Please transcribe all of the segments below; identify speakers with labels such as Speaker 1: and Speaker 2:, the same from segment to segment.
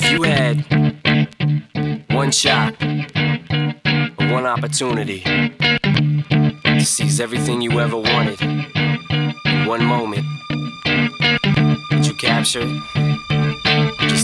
Speaker 1: If you had one shot, or one opportunity to seize everything you ever wanted in one moment, would you capture it?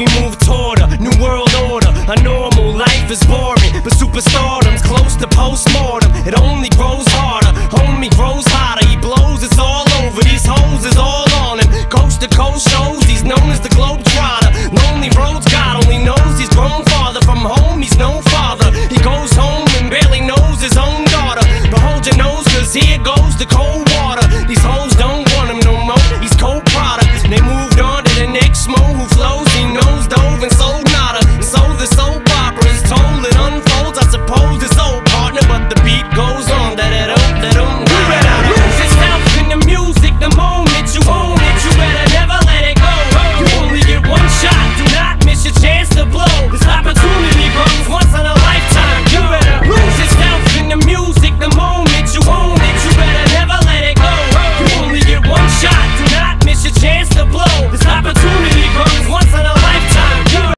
Speaker 2: We move toward a new world order. A normal life is boring, but superstardom's close to postmortem. It only grows harder, homie grows hotter. He blows, it's all over. These hoes is all on him. Coast to coast shows, he's known as the globe Globetrotter. Lonely roads, God only knows he's grown farther from home. He's no father. He goes home and barely knows his own daughter. But hold your nose, cause here goes the cold.